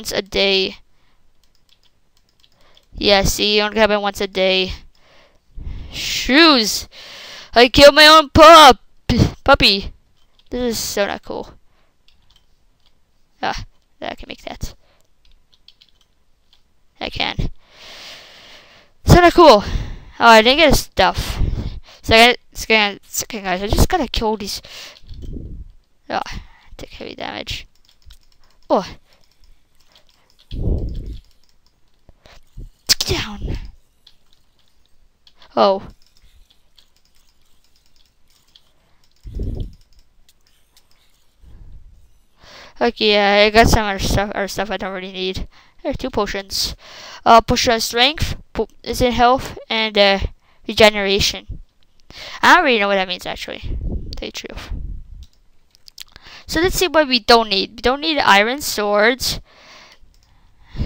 once a day. Yeah, see, you only it once a day. Shoes! I killed my own pup! Puppy! This is so not cool. Ah, I can make that. I can. So not cool. Oh, I didn't get his stuff. So I got second, second guys. I just gotta kill these. Oh, take heavy damage. Oh. Down. Oh. Okay, yeah, I got some other stuff, other stuff I don't really need. There are two potions. Uh, potion of strength, po is it health, and uh, regeneration. I don't really know what that means actually. Tell you truth. So let's see what we don't need. We don't need iron swords.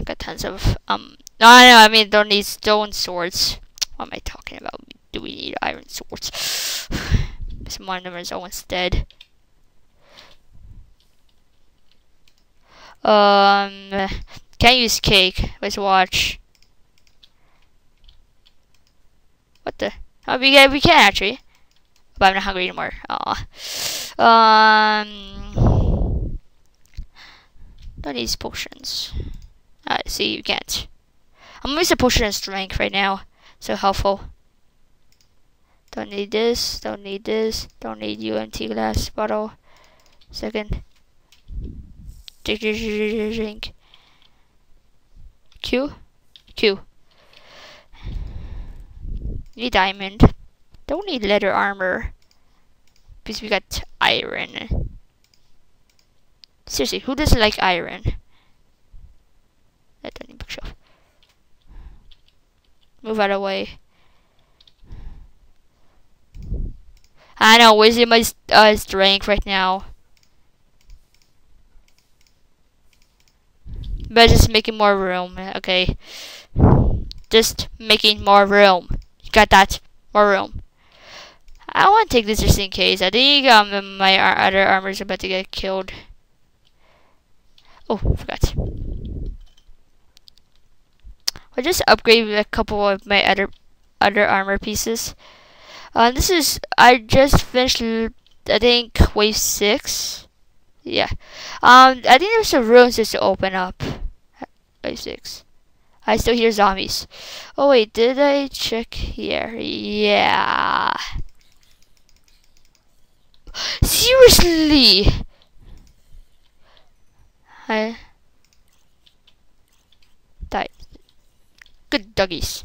Got tons of um. No, no, I mean don't need stone swords. What am I talking about? Do we need iron swords? Of them is almost dead. Um, can't use cake. Let's watch. What the? Oh, we can, we can actually. But I'm not hungry anymore. Aw. Um, don't need potions. I see, you can't. I'm gonna a strength right now. So helpful. Don't need this, don't need this, don't need UMT glass bottle. Second. Q? Q. Need diamond. Don't need leather armor. Because we got iron. Seriously, who doesn't like iron? That doesn't bookshelf. Move out of the way. I know, where's my uh, strength right now? But just making more room, okay. Just making more room. You got that? More room. I want to take this just in case. I think um, my other armor is about to get killed. Oh, forgot. I just upgraded a couple of my other other armor pieces. Uh, this is I just finished. I think wave six. Yeah. Um, I think there's some rooms just to open up. Wave six. I still hear zombies. Oh wait, did I check here? Yeah. Seriously. I died. Good doggies.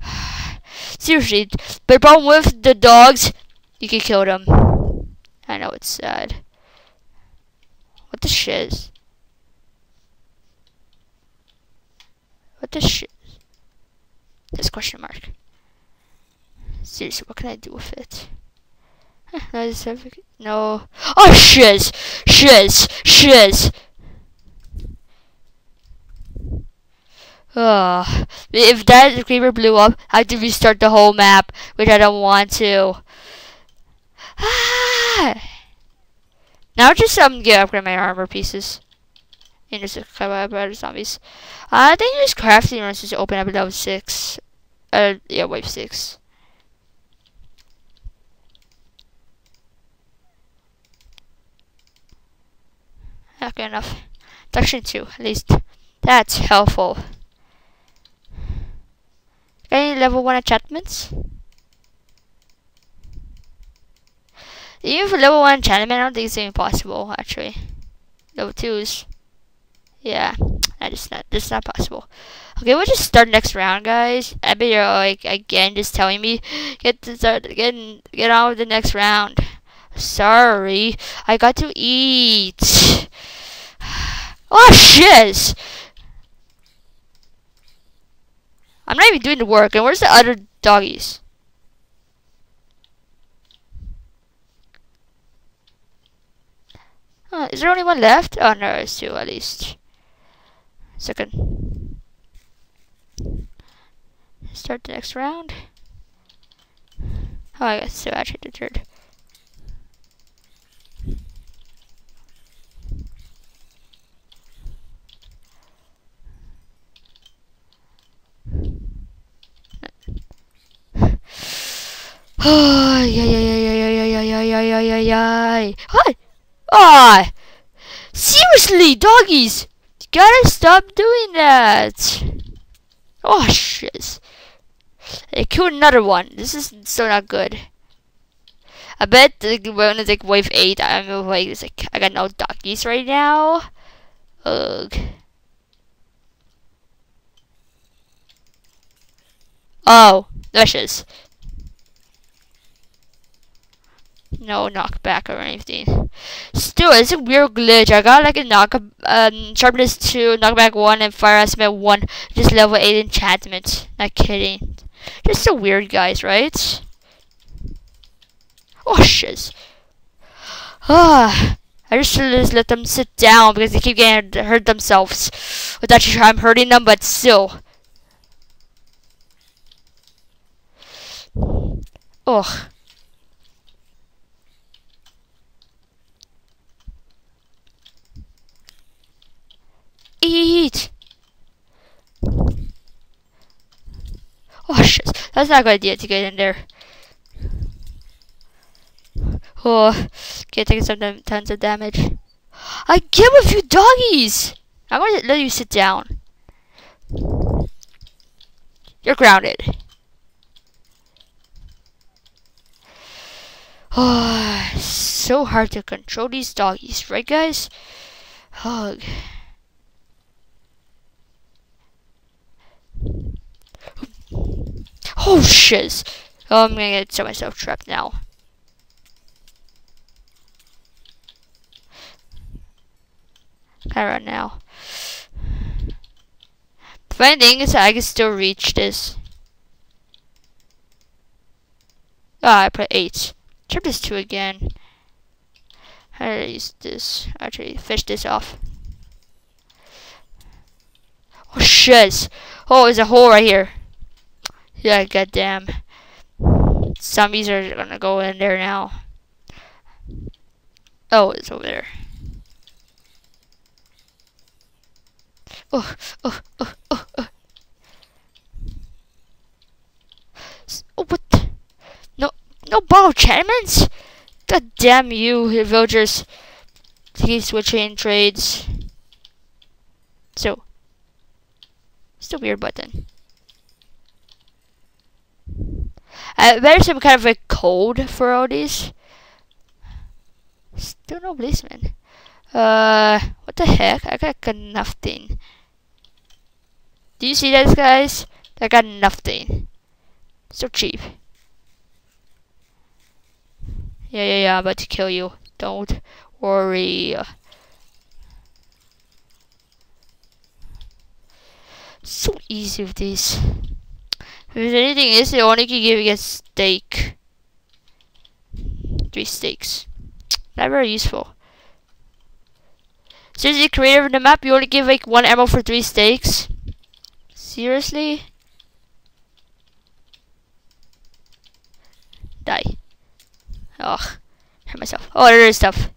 Seriously, but the problem with the dogs, you can kill them. I know it's sad. What the shiz? What the shit? This question mark. Seriously, what can I do with it? no. Oh, shiz! Shiz! Shiz! Ugh. If that creeper blew up, I have to restart the whole map, which I don't want to. Now just um get upgrade my armor pieces. And just of other zombies. Uh, I think just crafting runs just open up level six. Uh yeah, wave six. Okay, enough. Section two, at least. That's helpful. Level 1 enchantments? Even for level 1 enchantment, I don't think it's even possible, actually. Level 2s. Yeah, that is not, that's not possible. Okay, we'll just start next round, guys. I bet you're, like, again, just telling me, get to start, get, get on with the next round. Sorry, I got to eat. Oh, shiz! I'm not even doing the work. And where's the other doggies? Is there only one left? Oh no, there's two at least. Second. Start the next round. Oh, I guess two actually the third. Ay, ay, ay, ay, ay, ay, ay, ay, ay. Hi. Ah. Seriously, doggies. You gotta stop doing that. Oh, shit. I killed another one. This is so not good. I bet when it's like wave 8, I'm like, like, I got no doggies right now. Ugh. Oh, vicious. No knockback or anything. Still, it's a weird glitch. I got like a knock um sharpness two, knockback one, and fire aspect one. Just level eight enchantment. Not kidding. Just so weird, guys, right? Oh shiz. Ah. I just should just let them sit down because they keep getting hurt themselves. Without sure I'm hurting them, but still. Ugh. Eat! Oh shit, that's not a good idea to get in there. Oh, get taking some tons of damage. I give a few doggies! I'm gonna let you sit down. You're grounded. Oh, so hard to control these doggies, right guys? Hug. Oh shiz! Oh, I'm gonna get to myself trapped now. I run now. The funny thing is I can still reach this. Ah, I put 8. Try this 2 again. How do I use this? Actually, fish this off. Oh! Oh, there's a hole right here. Yeah, goddamn. Zombies are gonna go in there now. Oh, it's over there. Oh, oh, oh, oh, oh. Oh, oh what? No, no ball enchantments? God damn you, villagers. Keep switching trades. So, still weird button. I bet some kind of a code for all these. Still no policeman. Uh, what the heck? I got nothing. Do you see that, guys? I got nothing. So cheap. Yeah, yeah, yeah, I'm about to kill you. Don't worry. So easy with these. If there's anything is, they only can give you a steak. Three steaks. Not very useful. Seriously, creator of the map, you only give like one ammo for three steaks? Seriously? Die. Ugh. Hurt myself. Oh, there is stuff.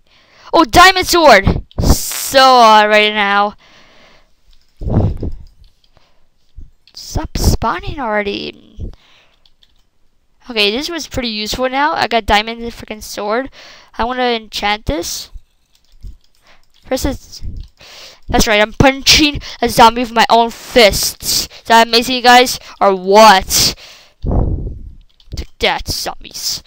Oh, diamond sword! So, uh, right now. Stop spawning already. Okay, this was pretty useful now. I got diamond and freaking sword. I want to enchant this. First, it's, that's right. I'm punching a zombie with my own fists. Is that amazing, guys? Or what? Take that, zombies.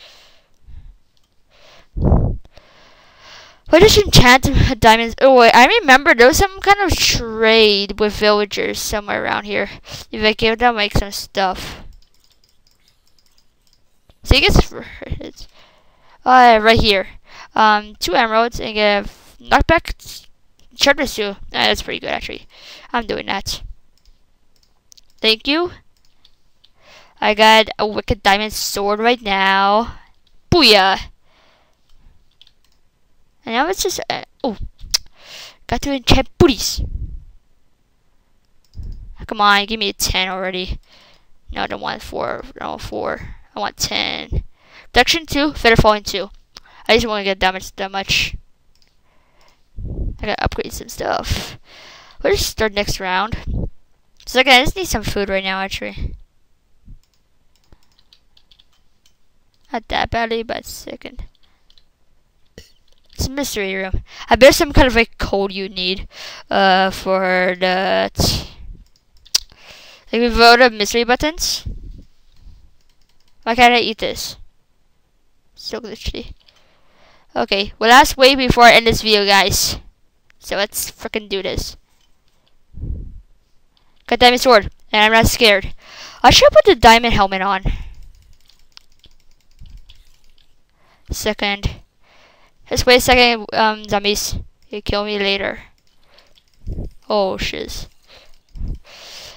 What is enchant diamonds? Oh wait, I remember there was some kind of trade with villagers somewhere around here. If I give them like some stuff. So guess it's uh, right here. Um, two emeralds and get knockback sharpness two. Uh, that's pretty good actually. I'm doing that. Thank you. I got a wicked diamond sword right now. Booyah! And now it's just, uh, oh, got to enchant booties. Come on, give me a 10 already. No, I don't want 4, no, 4. I want 10. Reduction 2, feather falling 2. I just want to get damaged that much. I gotta upgrade some stuff. We'll just start next round. So okay, I just need some food right now, actually. Not that badly, but second. It's a mystery room. I bet some kind of like code you need uh, for that. Like we voted mystery buttons. Why can't I eat this? So glitchy. Okay, well that's way before I end this video, guys. So let's freaking do this. Got diamond sword, and I'm not scared. I should put the diamond helmet on. Second. Just wait a second, um, zombies. You kill me later. Oh shiz.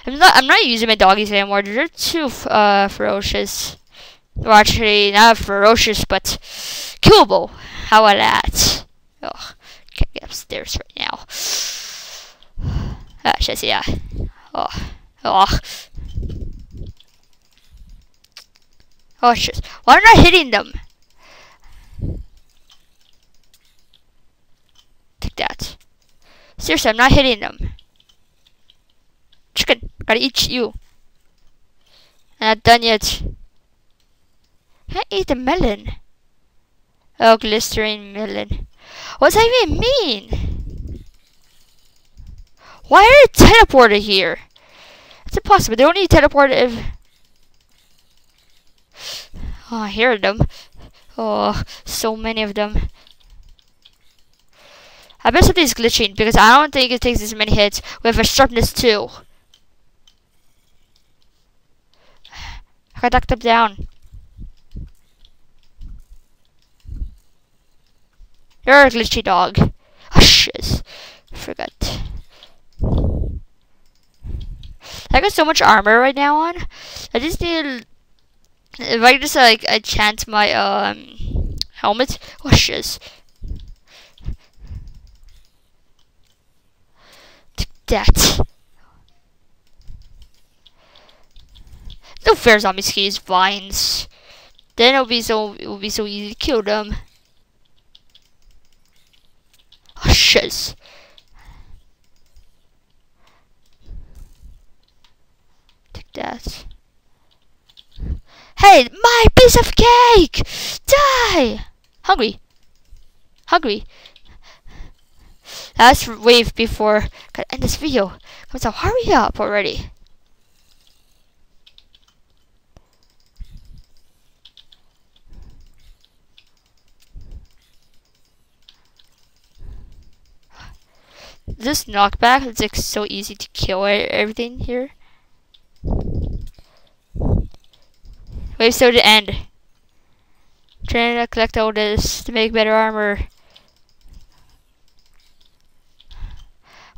I'm not. I'm not using my doggies anymore. They're too uh, ferocious. Well, actually, not ferocious, but killable. How about that? Oh, can't get upstairs right now. Ah, shit, yeah. Oh, oh. Oh shit! Why am I hitting them? Take that. Seriously, I'm not hitting them. Chicken, gotta eat you. I'm not done yet. I eat a melon. Oh, glistering melon. What's that even mean? Why are they teleported here? It's impossible. They only teleport if... Oh, I hear them. Oh, so many of them. I bet something's glitching because I don't think it takes as many hits with a sharpness too. I got knocked up down. You're a glitchy dog. Oh, shiz. Forgot. I got so much armor right now on. I just need... If I just, like, enchant my, um... Helmet. Oh, shiz. That. No fair zombie skis vines. Then it'll be so it will be so easy to kill them. Oh, shiz. Take that. Hey, my piece of cake! Die! Hungry. Hungry. Last wave before gotta end this video. Come on, hurry up already. this knockback it's like so easy to kill everything here. Wave so to end. Trying to collect all this to make better armor.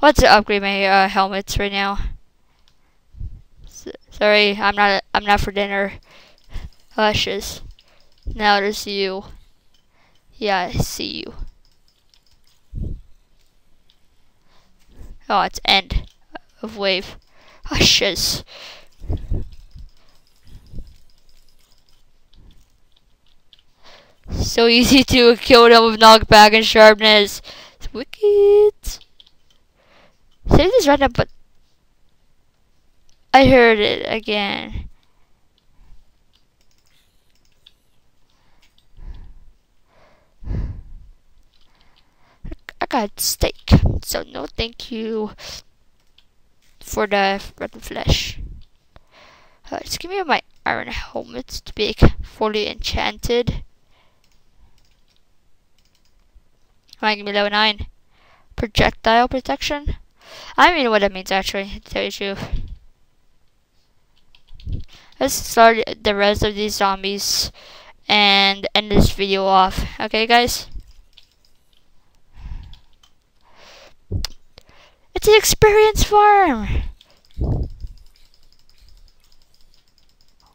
Let's upgrade my uh, helmets right now. S sorry, I'm not. I'm not for dinner. Hushes. Now there's you. Yeah, I see you. Oh, it's end of wave. Hushes. So easy to kill them with knockback and sharpness. It's wicked. Say this right now, but I heard it again. I got steak, so no thank you for the rotten flesh. Uh, just give me my iron helmet to be fully enchanted. Might give me level 9. Projectile protection? I don't know what that means actually, to tell you the truth. Let's start the rest of these zombies and end this video off. Okay guys? It's an experience farm!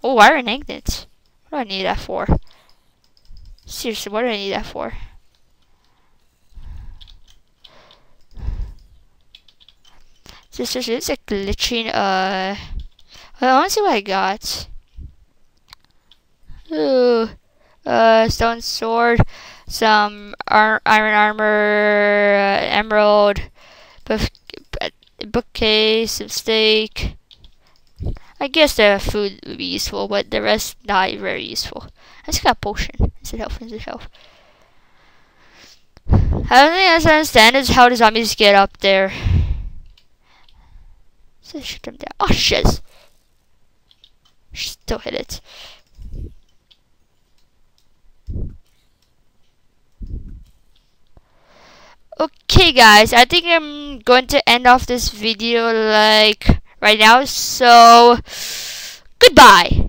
Oh, iron ingots. What do I need that for? Seriously, what do I need that for? This is, is a glitching, uh... I want to see what I got. Ooh. Uh, stone sword, some ar iron armor, uh, emerald, book bookcase, some steak. I guess the food would be useful, but the rest not very useful. I just got a potion. Is it health? Is it health? I don't think I understand is how the zombies get up there. So shoot them down. Oh shit! Still hit it. Okay guys, I think I'm going to end off this video like right now. So, goodbye.